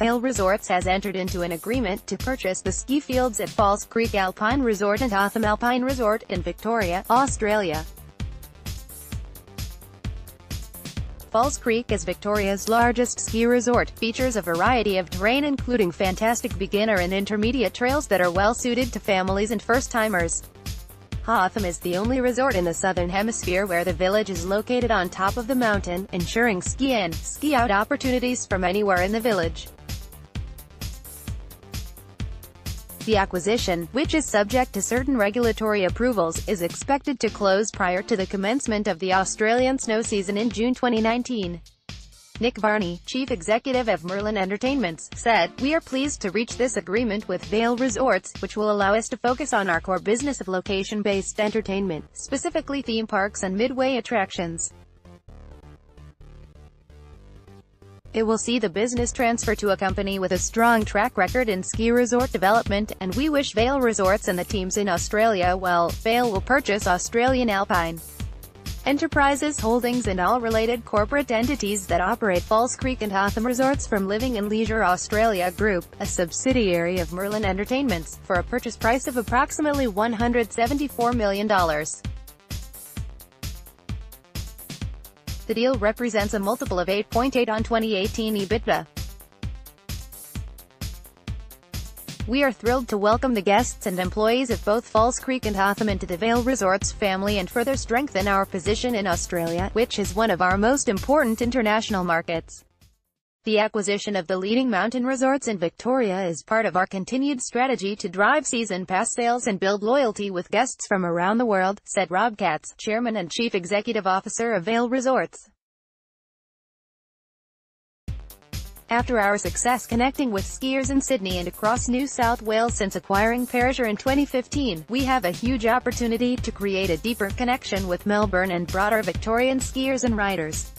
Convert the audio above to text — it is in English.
Vail Resorts has entered into an agreement to purchase the ski fields at Falls Creek Alpine Resort and Hotham Alpine Resort in Victoria, Australia. Falls Creek is Victoria's largest ski resort, features a variety of terrain including fantastic beginner and intermediate trails that are well suited to families and first-timers. Hotham is the only resort in the southern hemisphere where the village is located on top of the mountain, ensuring ski-in, ski-out opportunities from anywhere in the village. The acquisition, which is subject to certain regulatory approvals, is expected to close prior to the commencement of the Australian snow season in June 2019. Nick Varney, chief executive of Merlin Entertainments, said, We are pleased to reach this agreement with Vail Resorts, which will allow us to focus on our core business of location-based entertainment, specifically theme parks and midway attractions. It will see the business transfer to a company with a strong track record in ski resort development, and we wish Vail Resorts and the teams in Australia well. Vail will purchase Australian Alpine Enterprises Holdings and all related corporate entities that operate Falls Creek and Hotham Resorts from Living and Leisure Australia Group, a subsidiary of Merlin Entertainments, for a purchase price of approximately $174 million. The deal represents a multiple of 8.8 on 2018 EBITDA. We are thrilled to welcome the guests and employees of both Falls Creek and Hotham into the Vail Resorts family and further strengthen our position in Australia, which is one of our most important international markets. The acquisition of the leading mountain resorts in Victoria is part of our continued strategy to drive season pass sales and build loyalty with guests from around the world, said Rob Katz, Chairman and Chief Executive Officer of Vail Resorts. After our success connecting with skiers in Sydney and across New South Wales since acquiring Perisher in 2015, we have a huge opportunity to create a deeper connection with Melbourne and broader Victorian skiers and riders.